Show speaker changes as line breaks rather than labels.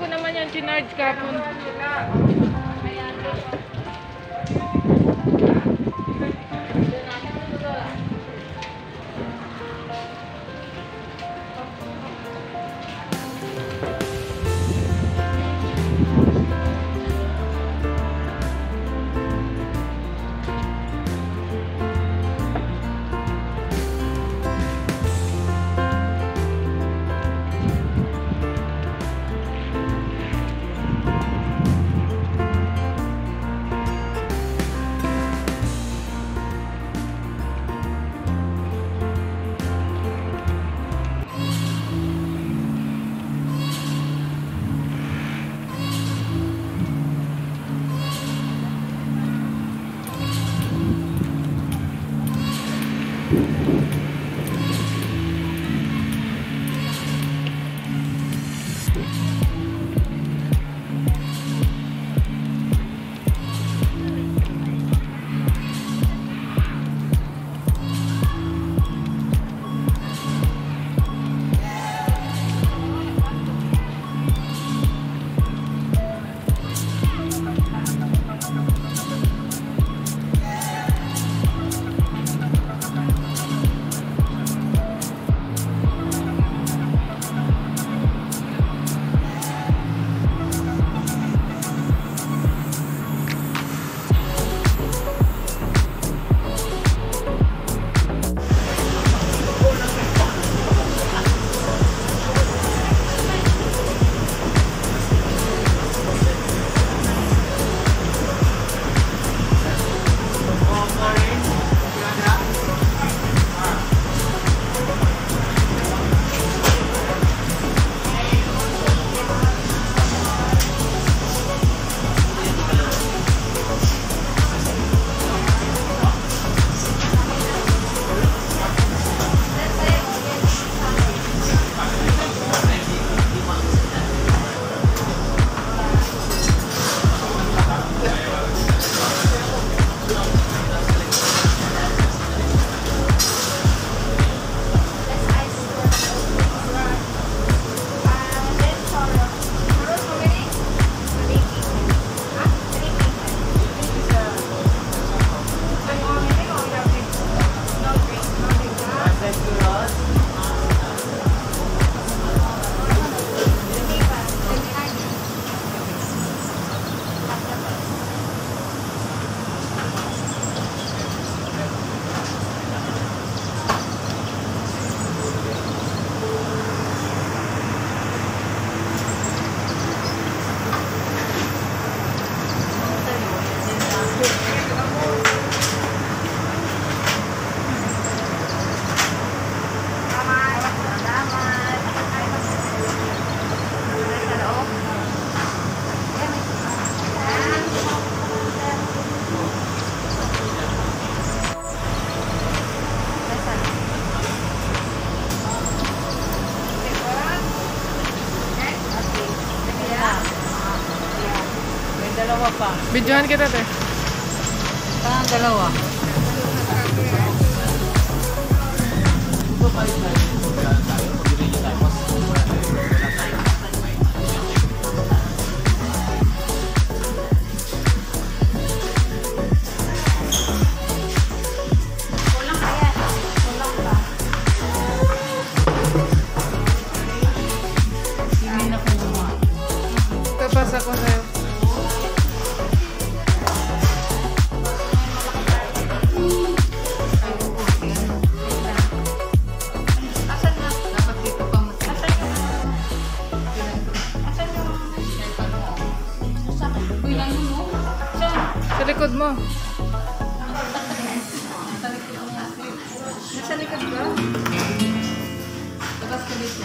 ko naman yan chinarge kapon.
May Dalawa pa.
Bidyohan kita te.
Saan ang dalawa?
Tapos ako sa'yo. Likod mo.
Nasa likod ka? Labas ka dito.